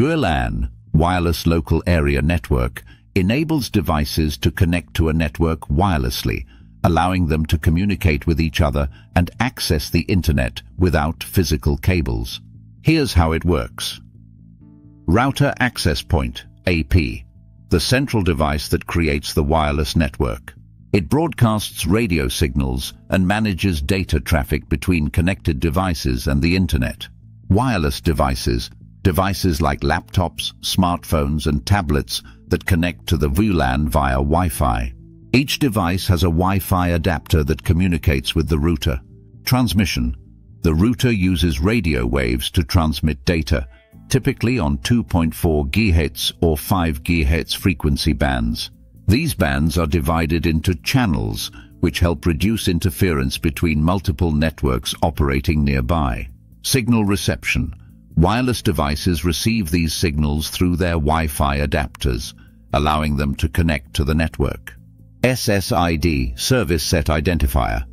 WLAN, Wireless Local Area Network, enables devices to connect to a network wirelessly, allowing them to communicate with each other and access the internet without physical cables. Here's how it works. Router Access Point, AP, the central device that creates the wireless network. It broadcasts radio signals and manages data traffic between connected devices and the internet. Wireless devices, devices like laptops, smartphones and tablets that connect to the WLAN via Wi-Fi. Each device has a Wi-Fi adapter that communicates with the router. Transmission. The router uses radio waves to transmit data, typically on 2.4 GHz or 5 GHz frequency bands. These bands are divided into channels, which help reduce interference between multiple networks operating nearby. Signal reception. Wireless devices receive these signals through their Wi-Fi adapters, allowing them to connect to the network. SSID, Service Set Identifier.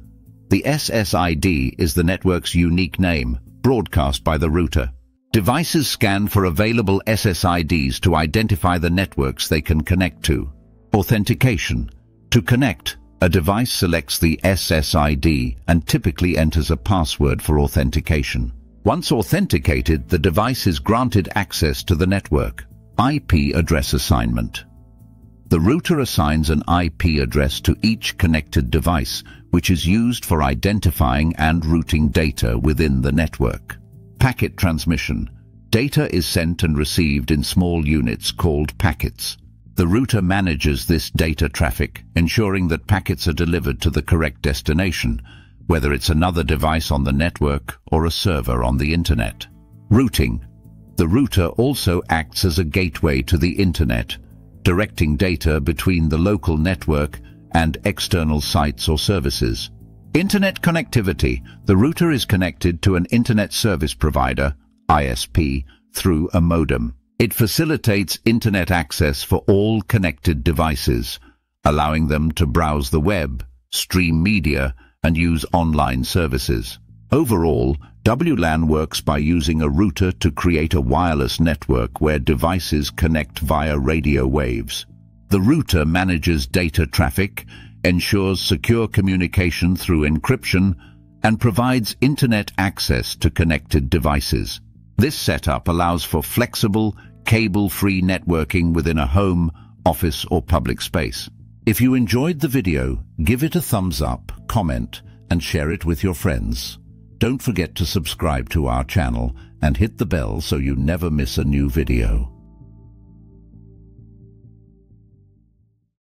The SSID is the network's unique name, broadcast by the router. Devices scan for available SSIDs to identify the networks they can connect to. Authentication. To connect, a device selects the SSID and typically enters a password for authentication. Once authenticated, the device is granted access to the network. IP address assignment. The router assigns an IP address to each connected device, which is used for identifying and routing data within the network. Packet transmission. Data is sent and received in small units called packets. The router manages this data traffic, ensuring that packets are delivered to the correct destination, whether it's another device on the network or a server on the internet. Routing. The router also acts as a gateway to the internet, directing data between the local network and external sites or services. Internet connectivity. The router is connected to an internet service provider, ISP, through a modem. It facilitates internet access for all connected devices, allowing them to browse the web, stream media, and use online services. Overall, WLAN works by using a router to create a wireless network where devices connect via radio waves. The router manages data traffic, ensures secure communication through encryption, and provides internet access to connected devices. This setup allows for flexible, cable-free networking within a home, office or public space. If you enjoyed the video, give it a thumbs up, comment and share it with your friends. Don't forget to subscribe to our channel and hit the bell so you never miss a new video.